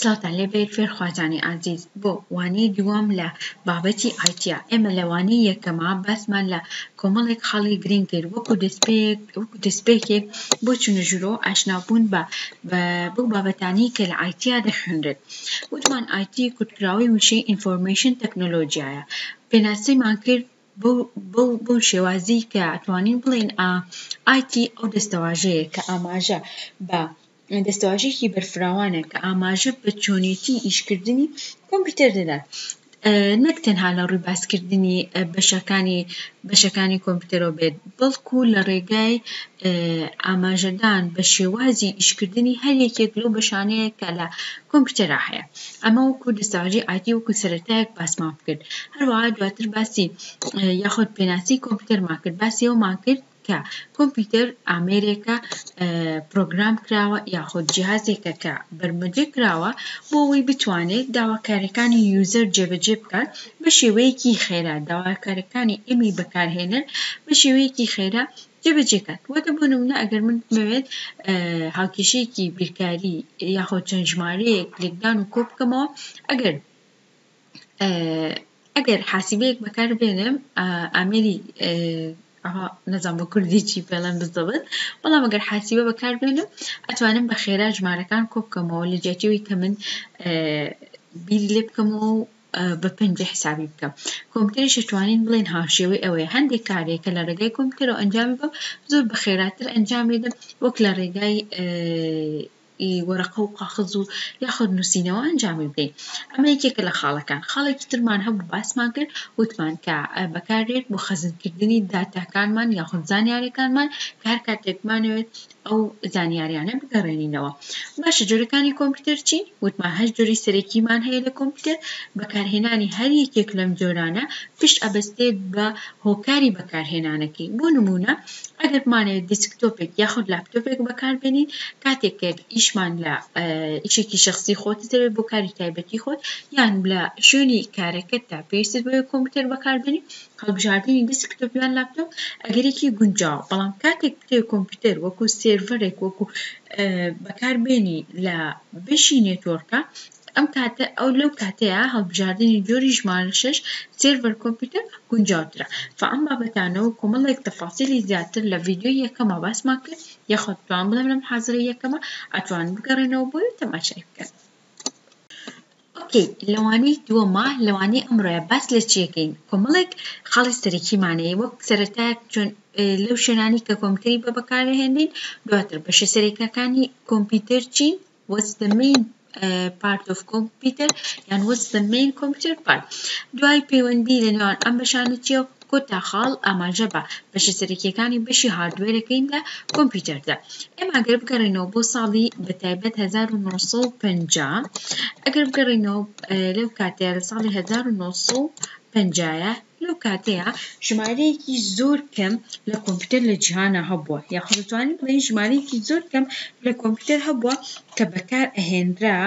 سڵاوتان لێ بێت فێرخوازانی ئازیز بۆ وانەی دووەم لە بابەتی IT ئێمە لە وانەی یەکەما باسمان لە کۆمەڵێک خاڵی گرنگ کرد وەکو دەستپێک وەکو دەستپێکێک بۆ چونە ژورۆ ئاشنابوون بە بە بەو بابەتانی کە لە IT دەخوێنرێت وتمان IT کورتکراوەی وشەی Information Technology یە، پێناسەیمان کرد بەو شێوازەی کە ئەتوانین بڵێین IT ئەو دەستەواژەیە کە ئاماژە بە دەستەواژەیەکی بەرفراوانە کە ئاماژە بە چۆنێتی ئیشکردنی کۆمپیوتەر دەدات. نەک تەنها لە ڕووی باسکردنی بەشەکانی بەشەکانی کۆمپیوتەرەوە بێت بەڵکو لە ڕێگای ئاماژەدان بە شێوازی ئیشکردنی هەر یەکێک لەو بەشانەیە کە لە کۆمپیوتەرا هەیە ئەمە وەکو دەستەواژی ئایتی وەکو سەرەتایەک باسمان کرد هەروەها دواتر باسی یاخود پێناسی کۆمپیوتەرمان کرد باسی ئەومان کرد کە کۆمپیوتەر ئامێرێکە پرۆگرام کراوە یاخود جیهازێکە کە بەرمەجە کراوە بۆ ئەوەی بتوانێت داواکاریەکانی یوزەر جێبەجێ بکات بە شێوەیەکی خێرا داواکاریەکانی ئێمی بەکارهێنەر بە شێوەیەکی خێرا جێبەجێکات وەتە بۆ نمونە ئەگەر من بمەوێت هاوکێشەیەکی بیرکاری یاخود چەند ژمارەیەک لێکدان و کۆ بکەمەوە ئەگەر ئەگەر حاسیبەیەک بەکار بێنێم ئامێری ئەها نەزان بە کوردی چی پێڵێن بزەبت بەڵام ئەگەر حاسیبە بەکار بێنم ئەتوانم بە خێرا ژمارەکان کۆبکەمەوە لە جیاتیەوەی کە من بیری لێ بکەمەوە و بە پنج حسابی بکەم کۆمپیوتەری شتوانین بڵێن هاوشێوەی ئەوەیە هەندێک کارێک کە لە ڕێگای کۆمپیوتەرەوە ئەنجامی بەم زۆر بە خێراتر ئەنجامی دەم وەک لە ڕێگای ی وەرەقە و قاخز و یاخود نووسینەوە ئەنجامی بدەین ئەمە یەکێکە لە خاڵەکان خاڵێکی ترمان هەبوو باسمان کرد وتمان کە بەکاردێت بۆ خەزنکردنی داتاکانمان یاخود زانیارەکانمان کە هەر کاتێک بمانەوێت ئەو زانیاریانە بگەڕێنینەوە باشە جۆرەکانی کۆمپیوتەر چین وتمان هەشت جۆری سەرەکیمان هەیە لە کۆمپیوتەر بەکارهێنانی هەر یەکێک لەم جۆرانە پشت ئەبەستێت بە هۆکاری بەکارهێنانەکەی بۆ نموونە ئەگەر بمانەوێت دیسکتۆپێک یاخود لاپتۆپێک بەکاربێنین کاتێک کە ئیشمان لە ئیشێکی شخصی خۆت دەوێت بۆ کاری تایبەتی خۆت یان لە شوێنی کارەکەتدا پێویست بۆ کۆمپیوتەر بەکاربێنی هەڵبژاردننی دیسکتۆپ یان لاپتۆپ ئەگەرێکی گونجاو بەڵام کاتێک بتێ کۆمپیوتەر وەکو سێرڤەرێک وەکو بەکاربێنی لە بەشی نێتۆرکە ئەم کاتە ئەو لەو کاتەیە هەڵبژاردنی جۆری ژمارە شەش سێرڤەر کۆمپیوتەر گونجاوترە فە ئەم بابەتانە و کۆمەڵێک تەفاسیلی زیاتر لە ڤیدیۆی یەکەما باسمان کرد یاخوا بتوانم بڵێم لە محازەرەی یەکەما ئەتوانن بگەڕێنەوە بۆی و تەماشای بکەن ئۆکەی لەوانەی دووەما لەوانەی ئەمڕۆیە باس لە چیەکەین کۆمەڵێک خاڵی سەرەکیمانەیە وەک سەرەتایەک چۆن لەو شوێنانی کە کۆمپیوتەری بە بەکارهێنین دواتر بەشە سەرێکەکانی کۆمپیوتەر چین What's the main part of computer یان What's the main computer part دوای پەیوەندی لە نێوان ئەم بەشانە چیە کۆتا خاڵ ئاماژە بە بەشە سەرەکیەکانی بەشی هاردوێرەکەین لە کۆمپیوتەردا ئێمە ئەگەر بگەڕێنەوە بۆ ساڵی بە تایبەت 1950 ئەگەر بگەڕێنەوە لەو کاتێ لە ساڵی 1950 لەو کاتەیا ژمارەیەکی زۆر کەم لە کۆمپیوتەر لە جیهانا هەبووە یاخود دەتوانین بڵێین ژمارەیەکی زۆر کەم لە کۆمپیوتەر هەبووە کە بەکار ئەهێنرا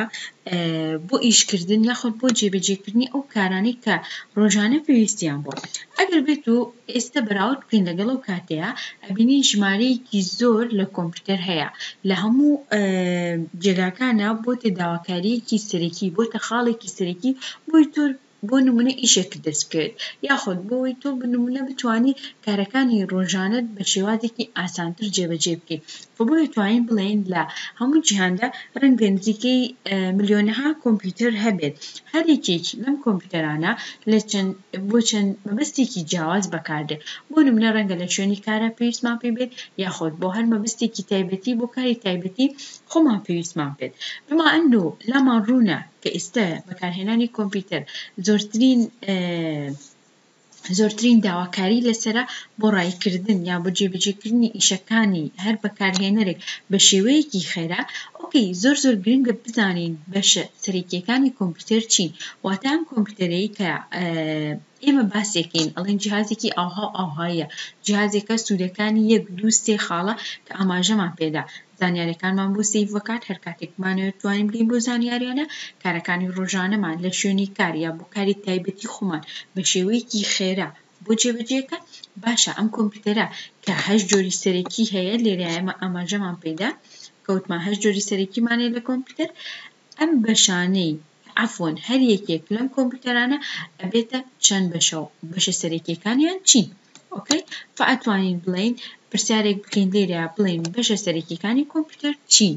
بۆ ئیشکردن یاخود بۆ جێبەجێکردنی ئەو کارانەی کە ڕۆژانە پێویستیان بووە ئەگەر بێت و ئێستا بەراورد بکەین لەگەڵ ئەو کاتەیا ئەبینین ژمارەیەکی زۆر لە کۆمپیوتەر هەیە لە هەموو جێگاکانا بۆتە داواکاریەکی سەرەکی بۆتە خاڵێکی سەرەکی بۆی تۆ بۆ نمونە ئیشێکت دەست کرد یاخود بۆوەی تۆ بە نمونە بتوانی کارەکانی ڕۆژانەت بە شێوازێکی ئاسانتر جێ بەجێ بکەی خۆ بۆیە توانین بڵێین لە هەموو جیهاندا ڕەنگە نزیکەی ملیۆنەها کۆمپیوتەر هەبێت هەر یەکێکی لەم کۆمپیوتەرانە لە چەند بۆ چەند مەبەستێکی جیاواز بەکاردێت بۆ نمونە ڕەنگە لە شوێنی کارا پێویستمان پێی بێت یاخود بۆ هەر مەبەستێکی تایبەتی بۆ کاری تایبەتی خۆمان پێویستمان بێت بما انو لامان ڕوونە کە ئیستایە بەکارهێنانی کۆمپیوتەر زۆرترین زۆرترین داواکاری لەسرە بۆ ڕایکردن یا بۆ جێبەجێکردنی ئیشەکانی هەر بەکارهێنەرێک بە شێوەیەکی خێرا ئۆکەی زۆر زۆر گرنگە بزانین بەشە سەرەکیەکانی کۆمپیوتەر چین واتە ئەم کۆمپیوتەرەی کە ئێمە باسیەکەین ئەڵێن جیهازێکی ئاوها و ئاوهاییە جیهازێکە سودەکانی یەک دوو سێ خاڵە کە ئاماژەمان پێدا زانیارەکانمان بۆ سەیڤ وەکات هەرکاتێک بمانەوێت بتوانین بگەین بەو زانیاریانە کارەکانی ڕۆژانەمان لە شوێنی کار یا بۆ کاری تایبەتی خۆمان بە شێوەیەکی خێرا بۆ جێبەجێکە باشە ئەم کۆمپیوتەرە کە هەشت جۆری سەرەکی هەیە لێرە ئێمە ئاماژەمان پێدا کەوتمان هەشت جۆری سەرەکیمانەیە لە کۆمپیوتەر ئەم بەشانەی عەفوا هەر یەکێک لەم کۆمپیوتەرانە ئەبێتە چەند بەشەوە بەشە سەرەکیەکانیان چین ئۆکەی فا ئەتوانین بڵێین پرسیارێک بکەین لێرە بڵێین بەشە سەرەکیەکانی کۆمپیوتەر چین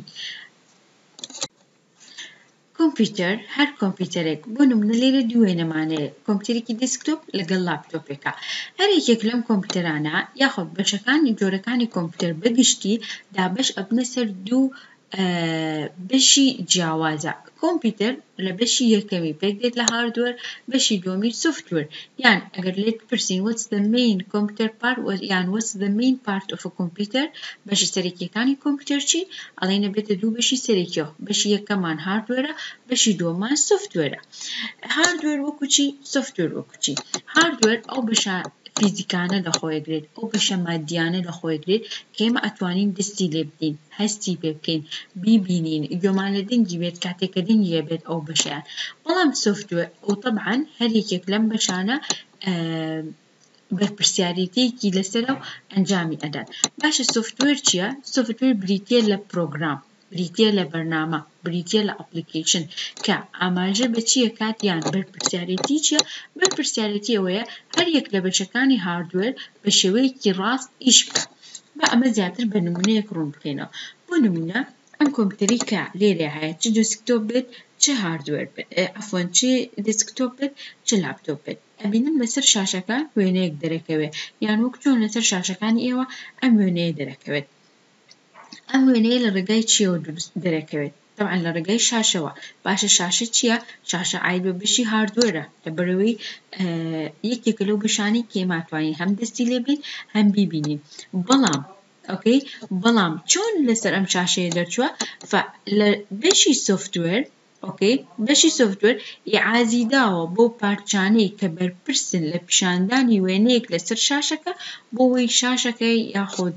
کۆمپیوتەر هەر کۆمپیوتەرێک بۆ نمونە لێرە دووێنەمانەیە کۆمپیوتەرێکی دیسکتۆپ لەگەڵ لاپتۆپێکە هەر یەکێک لەم کۆمپیوتەرانە یاخود بەشەکانی جۆرەکانی کۆمپیوتەر بەگشتی دابەش ئەبنە سەر دوو بەشی جیاوازە کۆمپیوتەر لە بەشی یەکەمی پێک دێت لە هاردوەر بەشی دووەمی سۆفتوەر یان ئەگەر لێت بپرسین وەتس دە مەین کۆمپیوتەر پارت یان وەتس دە مەین پارت ئۆف ە کۆمپیوتەر بەشە سەرەکیەکانی کۆمپیوتەر چین ئەڵێن ئەبێتە دوو بەشی سەرەکیەوە بەشی یەکەمان هاردوەرە بەشی دووەمان سۆفتوەرە هاردوەر وەکو چی سۆفتوەر وەکو چی هاردوەر ئەو بەشە فیزیکانە لەخۆیەگرێت ئەو بەشە مادیانە لەخۆیگرێت کە ئێمە ئەتوانین دەستی لێ بدەین هەستی پێ بکەین بیبینین گۆمان لە دەنگی بێت کاتێک کە دەنگی هەبێت ئەو بەشە بەڵام سۆفتوێر ئەو تەبعەن هەر یەکێک لەم بەشانە بەرپرسیارێتیەکی لەسەر و ئەنجامی ئەدات باشە سۆفتوێر چییە سۆفتوێر بریتە لە پرۆگرام بریتە لە بەرنامە بریتیە لە ئەپڵیکەیشن کە ئاماژە بە چی ئەکات یان بەرپرسیارێتی چیە، بەرپرسیارێتی ئەوەیە هەریەک لە بەشەکانی هاردوێر بە شێوەیەکی ڕاست ئیش بکات با ئەمە زیاتر بە نمونەیەک ڕوون بکەینەوە بۆ نمونە ئەم کۆمپیتەرەی کە لێرە هەیە چ دسکتۆپ بێت چ هاردوێر بێت عەفوەن چ دسکتۆپ بێت چ لاپتۆپ بێت ئەبینن لەسەر شاشەکە وێنەیەک دەرەکەوێت یان وەک چۆن لەسەر شاشەکانی ئێوە ئەم وێنەیە دەرەکەوێت ئەم وێنەیە لە ڕێگای چیەوە دروست دەرەکەوێت تەبعەن لە ڕێگای شاشەوە باشە شاشە چیە شاشە عاید بە بەشی هاردوێرە لە بەرەوەی یەکێکە لەو بەشانی کێماتوانین هەم دەستی لێبین هەم بیبینین بەڵام ئۆکەی بەڵام چۆن لەسەر ئەم شاشەیە دەرچووە لە بەشی سوفتوێر ئۆکەی بەشی سۆفتوێر ئیعازی داوە بەو پارچانەی کە بەرپرسن لە پیشاندانی وێنەیەک لەسەر شاشەکە بۆوەی شاشەکە یاخود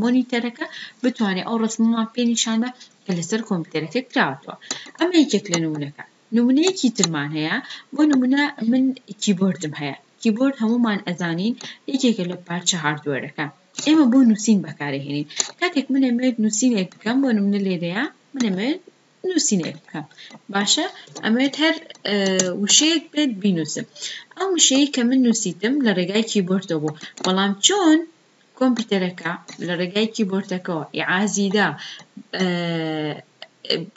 مۆنیتەرەکە بتوانێ ئەو ڕەسمەمان پێ نیشاندا کە لەسەر کۆمپیوتەرەکە کراوەتەوە ئەمە یەکێک لە نمونەکان نمونەیەکی ترمان هەیە بۆ نمونە من کیبۆردم هەیە کیبۆرد هەموومان ئەزانین یەکێکە لە پارچە هاردوێرەکان ئێمە بۆ نووسین بەکارەهێنین کاتێک من ئەمەوێت نووسینێک بکەم بۆ نمونە لێرەیە من ئەمەوێت نووسینێک بکەم باشە ئەمەوێت هەر وشەیەک بێت بینووسم ئەو وشەیە کە من نووسیتم لە ڕێگای کیبۆردەوە بوو بەڵام چۆن کۆمپیوتەرەکە لە ڕێگای کیبۆردەکەەوە ئعازیدا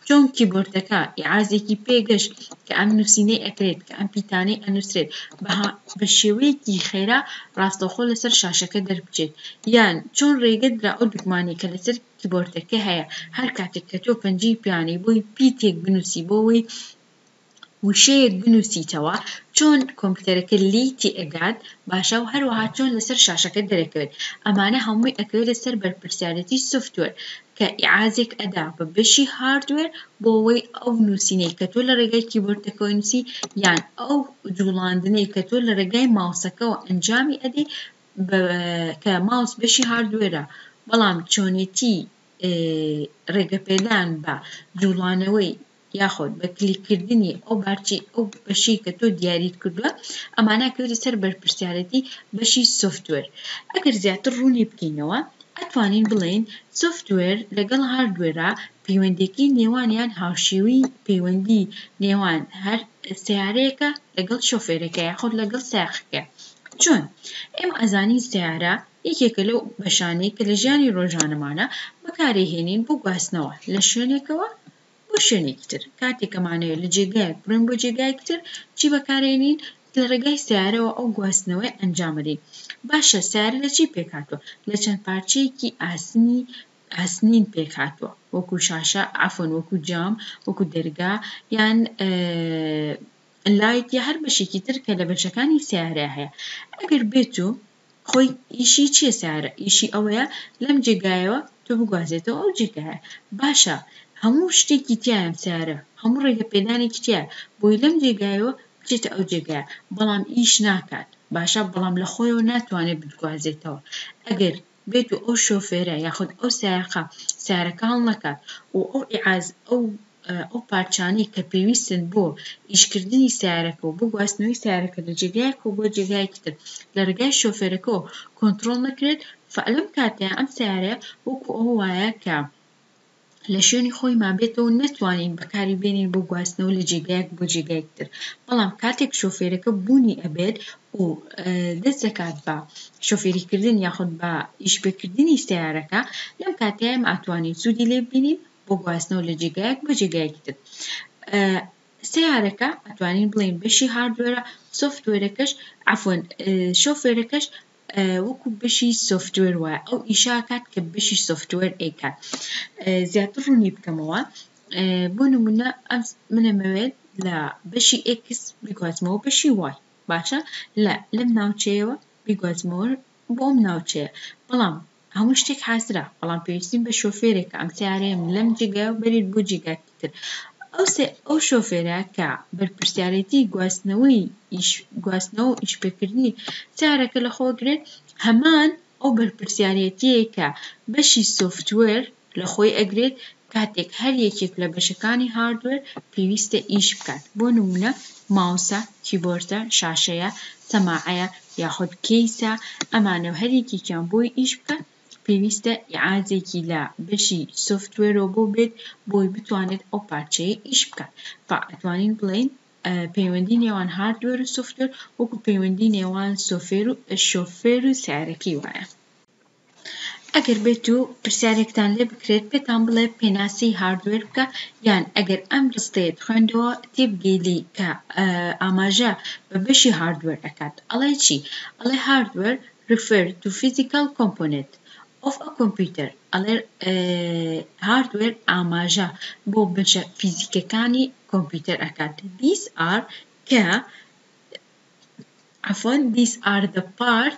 چۆن کیبۆردەکە ئعازێکی پێگەشت کە ئەم نووسینەی ئەکرێت کە ئەم پیتانەی ئەنووسرێت بە شێوەیەکی خێرا ڕاستەوخۆ لەسەر شاشەکە دەربچێت یان چۆن ڕێگەدرا ئەو دکمانێکە لەسەر کیبۆردەکە هەیە هەر کاتێک کە تۆ پەنجەی پیانەی بۆی پیتێک بنوسی بۆوەی وشەیەک بنوسیتەوە چۆن کۆمپیوتەرەکە لێی تێئەگات باشە و هەروەها چۆن لەسەر شاشەکە دەرەکەوێت ئەمانە هەمووی ئەکەوێتە سەر بەرپرسیارەتی سوفتوێر کە ئیعازێک ئەدا بە بەشی هاردوێر بۆوەی ئەو نوسینەی کە تۆ لە ڕێگای کیبۆردەکەوەی نوسی یان ئەو جوڵاندنەی کە تۆ لە ڕێگای ماوسەکەوە ئەنجامی ئەدەی کە ماوس بەشی هاردوێرە بەڵام چۆنێتی ڕێگەپێدان بە جوڵانەوەی یاخۆد بە کلیک کردنی ئەو بارچی ئەو بەشی کە تۆ دیاریت کردووە ئەمانە کەوتە سەر بەرپرسیارەتی بەشی سوفتوێر ئەگەر زیاتر ڕوونی بکەینەوە ئەتوانین بڵێین سوفتوێر لەگەڵ هاردوێرا پەیوەندیەکەی نێوان یان هاوشێوەی پەیوەندی نێوان هەر سیارەیەکە لەگەڵ شۆفێرەکە یاخود لەگەڵ ساقەکە چۆن ئێمە ئەزانین سیارە یەکێکە لەو بەشانەی کە لە ژیانی ڕۆژانەمانە بەکاری هێنین بۆ گواستنەوە لە شوێنێکەوە بۆ شوێنێکی تر کاتێکەمانەیە لە جێگایەک بڕێن بۆ جێگایەکی تر چی بەکارێنین لە ڕێگای سیارەوە ئەو گواستنەوەی ئەنجامەدەین باشە سیارە لە چی پێکاتوە لە چەند پارچەیەکی ئاسنی ئاسنین پێک هاتووە وەکو شاشە عەفوەن وەکو جام وەکو دەرگا یان لایت یا هەر بەشێکی تر کە لە بەشەکانی سەیارە هەیە ئەگەر بێت و خۆی ئیشی چیە سەیارە ئیشی ئەوەیە لەم جێگایەوە تۆ بگوازێتەوە ئەو جێگایە باشە هەموو شتێکی تیایە ئەم سەیارە هەموو ڕێگە پێدانێکی تیایە بۆی لەم جێگایەوە بچێتە ئەو جێگایە بەڵام ئیش ناکات باشە بەڵام لە خۆیەوە ناتوانێت بتگوازێتەوە ئەگەر بێت و ئەو شۆفێرە یاخود ئەو سایەقە سیارەکە هەڵنەکات و ئەو ئیعاز ئەو ئەو پارچانەی کە پێویستن بۆ ئیشکردنی سیارەکە و بۆ گواستنەوەی سیارەکە لە جێگایەکەوە بۆ جێگایەکی تر لە ڕێگای شۆفێرەکەوە کۆنتڕۆڵ نەکرێت فە لەم کاتەیا ئەم سیارەیە وەکو ئەو وایە کە لە شوێنی خۆی مابێتەوە و نەتوانین بەکاری بێنین بۆ گواستنەوە لە جێگایەک بۆ جێگایەکی تر بەڵام کاتێک شۆفێرەکە بوونی ئەبێت و دەست دەکات بە شۆفێری کردن یاخود بە ئیش پێکردنی سیارەکە لەم کاتەیە ئێمە ئەتوانین سوودی لێ ببینین بۆ گواستنەوە لە جێگایەک بۆ جێگایەکی تر سیارەکە ئەتوانین بڵێین بەشی هاردوێرە سۆفتوێرەکەش عەفوەن شۆفێرەکەش وەکو بەشی سۆفتوێر وایە ئەو ئیشە کات کە بەشی سۆفتوێر ئەیکات زیاتر ڕوونی بکەمەوە بۆ نمونە ئەم منەمەوێت لە بەشی ئکس بیگوازمەوە بەشی وای باشە لە لەم ناوچەیەوە بیگوازمەوە بۆم ناوچەیە بەڵام هەموو شتێک حازرە، بەڵام پێویستیم بە شۆفێرێکە ئەم سەیارەیەم لەم جێگایەوە بەرێت بۆ جێگاکی تر. ئەو شۆفێرە کە بەرپرسیارێتی گواستنەوە و ئیشپێکردنی سەیارەکە لەخۆگرێت، هەمان ئەو بەرپرسیارێتییەی کە بەشی سۆفتوێر، لەخۆی ئەگرێت کاتێک هەر یەکێک لە بەشەکانی هاردوێر پێویستە ئیش بکات بۆ نمونە ماوسە کیبۆردە شاشەیە سەماعەیە یاخود کەیسە ئەمانە هەر یەکێکیان بۆی ئیش بکات پێویستە ئیعازێکی لە بەشی سۆفتوێرەوە بۆ بێت بۆی بتوانێت ئەو پارچەیە ئیش بکات با ئەتوانین بڵێین پەیوەندی نێوان هاردوێر و سۆفتوێر وەکو پەیوەندی نێوان شۆفێر و سەیارەکەی وایە. ئەگەر بێت و پرسیارێکتان لێ بکرێت پێتان بڵێت پێناسی هاردوێر بکە یان ئەگەر ئەم ڕستەیە بخوێنتەوە تێ بگەیلی کە ئاماژە بە بەشی هاردوێر ئەکات ئەڵێ چی ئەڵێ هاردوێر ریفێر تو فیزیکەڵ کۆمپۆنێت ئۆف ئە کۆمپیوتەر ئەڵێ هاردوێر ئاماژە بۆ بەشە فیزیکەکانی کۆمپیوتەر ئەکات دیس ئار کە عەفوەن these are the part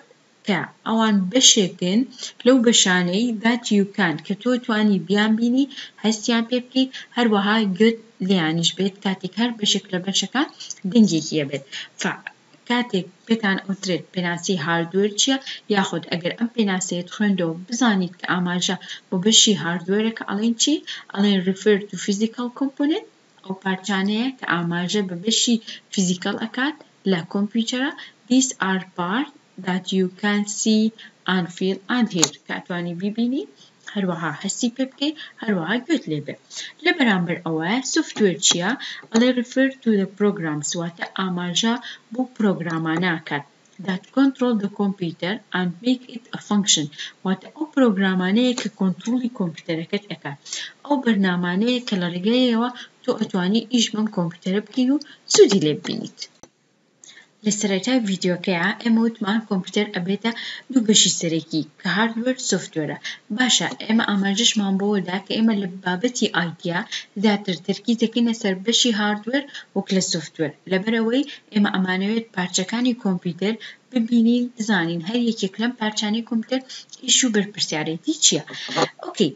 کە، ئەوان بەشێکن لەو بەشانەی that you can کە تۆ توانی بیانبینی، هەستیان پێ بکەی، هەروەها گوێت لێیانیش بێت کاتێک هەر بەشێک لە بەشەکان دەنگێکی هەبێت. ف کاتێک پێتان ئەوترێت پێناسەی هاردوێر چیە یاخود ئەگەر ئەم پێناسەیەت خوێندەوە بزانیت کە ئاماژە بۆ بەشی هاردوێرەکە ئەڵێن چی؟ ئەڵێن refer to physical component. ئەو پارچانەیە کە ئاماژە بە بەشی فیزیکەڵ ئەکات لە کۆمپیوتەرە These are parts that you can see and feel and hear کە ئەتوانی بیبینی هەروەها هەستی پێ بکەی هەروەها گوێت لێ بێ لە بەرامبەر ئەوە سوفتوێر چییە ئەڵێ refer to the programs واتە ئاماژە بۆ پرۆگرامانە ئەکات That control the computer and make it a function واتە ئەو پرۆگرامانەیە کە کۆنتڕۆڵی کۆمپیوتەرەکەت ئەکات ئەو بەرنامانەیە کە لە ڕێگەیەوە تۆ ئەتوانی ئیش بەم کۆمپیوتەرە بکەی و سودی لێ ببینیت لە سەرەتای ڤیدیۆکەیا ئێمە وتمان کۆمپیوتەر ئەبێتە دوو بەشی سەرەکی کە هاردوێر سۆفتوێرە باشە ئێمە ئاماژەشمان بەوەدا کە ئێمە لە بابەتی ئایدیا زیاتر تەرکیز دەکەینە سەر بەشی هاردوێر وەک لە سۆفتوێر لەبەر ئەوەی ئێمە ئەمانەوێت پارچەکانی کۆمپیوتەر ببینین بزانین هەر یەکێک لەم پارچانەی کۆمپیوتەر ئیش و بەرپرسیارێتی چیە ئۆکەی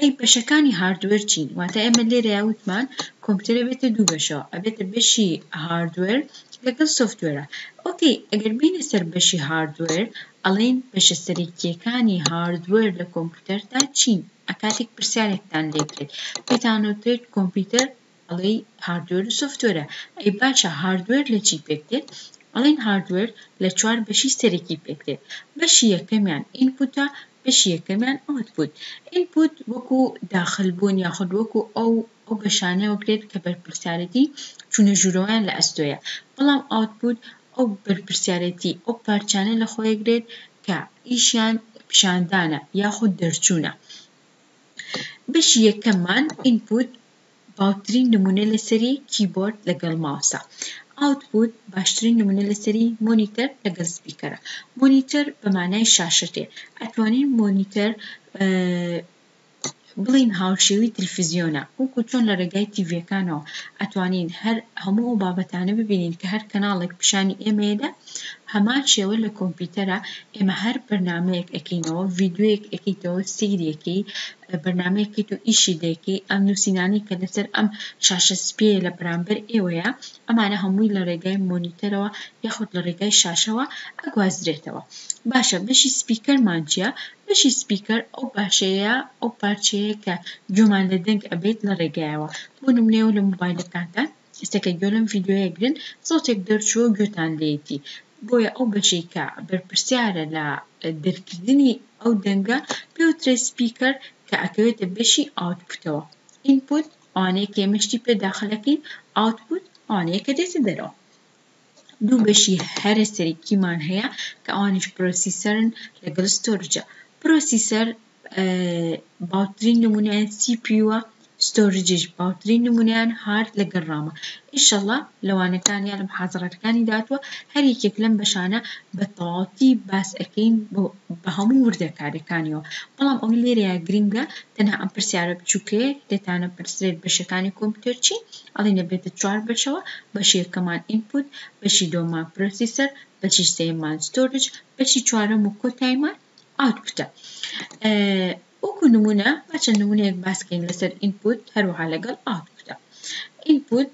ئەی بەشەکانی هاردوێر چین واتا ئێمە لێرەیا وتمان کۆمپیوتەر ئەبێتە دوو بەشەوە ئەبێتە بەشی هاردوێر لەگەڵ سۆفتوێرە ئۆکەی ئەگەر بینە سەر بەشی هاردوێر ئەڵێین بەشە سەرەکیەکانی هاردوێر لە کۆمپیوتەردا چین ئەکاتێک پرسیارێکتان لێ بکرێت پێتان وترێت کۆمپیوتەر ئەڵێی هاردوێر و سۆفتوێرە ئەی باشە هاردوێر لە چی پێک دێت ئەڵێن هاردوێر لە چوار بەشی سەرەکی پێک دێت بەشی یەکەمیان ئینپوتە بەشی یەکەمیان ئەوتپوت ئینپوت وەکو داخل بوون یاخود وەکو ئەو ئەو بەشانە وەگرێت کە بەرپرسیارێتی چونە ژورەوەیان لە ئەستۆیە بەڵام ئاوتپوت ئەو بەرپرسیارێتی ئەو پارچانە لە خۆی ئەگرێت کە ئیشیان پیشاندانە یاخود دەرچونە بەشی یەکەممان ئینپوت باوترین نمونە لەسەری کیبۆرد لەگەڵ ماوسە Output باشترین نمونە لەسەری مۆنیتەر لەگەڵ سپیکەرە مۆنیتەر بەمانای شاشەکەیە ئەتوانین مۆنیتەر بڵێین هاوشێوەی تلفزیۆنە وەکو چۆن لەڕێگای تیڤیەکانەوە ئەتوانین هەر هەموو ئەو بابەتانە ببینین کە هەر کەناڵێک پیشانی ئێمەیەدا هەمان شێوە لە کۆمپیوتەرە ئێمە هەر بەرنامەیەک ئەکەینەوە ڤیدیۆیەک ئەکەیتەوە سیریەکەی بەرنامەیەکیت و ئیشی دەیکەی ئەم نووسینانەی کە لەسەر ئەم شاشە سپیەیە لە بەرامبەر ئێوەیە ئەمانە هەمووی لە ڕێگای مۆنیتەرەوە یاخود لە ڕێگای شاشەوە ئەگوازرێتەوە باشە بەشی سپیکەرمان چیە بەشی سپیکەر ئەو باشەیە ئەو پارچەیە کە گوێمان لە دەنگ ئەبێت لە ڕێگایەوە بۆ نمونە ئێوە لە مۆبایلەکانتان کەسێکە گوێ لەم ڤیدیۆیە گرن سەوتێک دەرچووە گوێتان لێیتی بۆیە ئەو بەشەی کە بەرپرسیارە لە دەرکردنی ئەو دەنگە پێوترێ سپیکەر کە ئەکەوێتە بەشی ئاوتپوتەوە ئینپوت ئەوانەیە کە ئێمە شتی پێ داخلەکەین ئاوتپوت ئەوانەیە کە دێتە دەرەوە دوو بەشی هەرە سەرەکیمان هەیە کە ئەوانیش پرۆسیسەرن لەگەڵ ستۆرجە پرۆسیسەر باوترین نمونەیان سی پیوە ستۆرجیش باوترین نمونەیان هارد لەگەڵ ڕامە ئیشەڵا لەوانەکان یان لە محازەڕەکانی داهاتوە هەر یەکێک لەم بەشانە بەتەواوەتی باس ئەکەین بۆ بە هەموو وردەکاریەکانیەوە، بەڵام ئەوەی لێرەیا گرنگە تەنها ئەم پرسیارە بچوکەیە لێتانە پرسرێت بەشەکانی کۆمپیوتەر چین؟ ئەڵێن دەبێتە چوار بەشەوە، بەشی یەکەمان Input، بەشی دوەمان Processor، بەشی سێیەمان Storage، بەشی چوارەم و کۆتایمان Output ە. وەکو نمونە با چەند نمونەیەک باسکەین لەسەر Input هەروەها لەگەڵ Output. Input،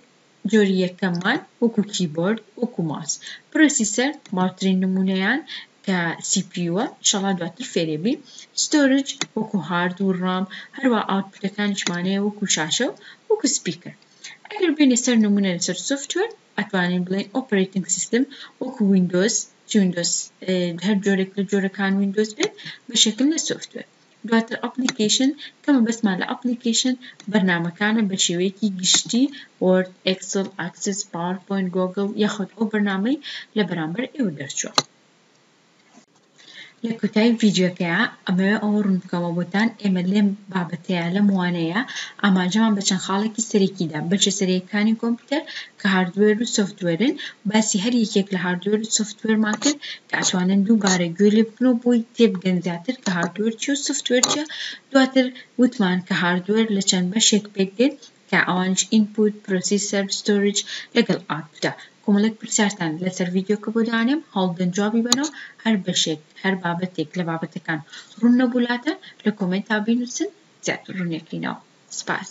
جۆری یەکەممان وەکو کیبۆرد وەکو ماوس پرۆسیسەر باوترین نمونەیان کە سی پی یوە ئیشەڵا دواتر فێری بین ستۆرج وەکو هارد و ڕام هەروە ئاوتپوتەکانیشمانەیە وەکو شاشە و وەکو سپیکەر ئەگەر بێینە سەر نمونە لەسەر سۆفتوێر ئەتوانین بڵێین ئۆپەرەیتنگ سیستم وەکو ویندۆز چ ویندۆز هەر جۆرێک لە جۆرەکان ویندۆز بێت بەشێکن لە سۆفتوێر. دواتر ئەپڵیکەیشن کە مەبەستمان لە ئەپڵیکەیشن بەرنامەکانە بە شێوەیەکی گشتی وۆرد، ئێکسڵ، ئاکسس، پاوەرپۆینت، گۆگڵ یاخود ئەو بەرنامەی لە بەرامبەر ئێوە دەرچووە. لە کۆتایی ڤیدیۆکەیا ئەمەوێ ئەوە ڕوون بکەمەوە بۆتان ئێمە لێم بابەتەیا لەم وانەیە ئاماژەمان بە چەند خاڵێکی سەرەکی دا بەشە سەرەیەکانی کۆمپیوتەر، کە هاردوێر و سۆفتوێرن، باسی هەر یەکێک لە هاردوێر و سۆفتوێرمان کرد کە ئەتوانن دووبارە گوێ لێ بگرن و بۆی تێبگەن زیاتر کە هاردوێر چیە و سۆفتوێر چیە، دواتر وتمان کە هاردوێر لە چەند بەشێک پێک دێت کە ئەوانیش ئینپوت، پرۆسیسەر، ستۆریج لەگەڵ ئاوتپوتە. کۆمەڵێک پرسیارتان لەسەر ڤیدیۆکە بۆ دانێم هەوڵبدەن جوابی بەنەوە، هەر بەشێک هەر بابەتێک لە بابەتەکان ڕوون نەبوو لاتان لە کۆمێنتا بینوسن زیاتر ڕوونی ئەکەینەوە. سپاس.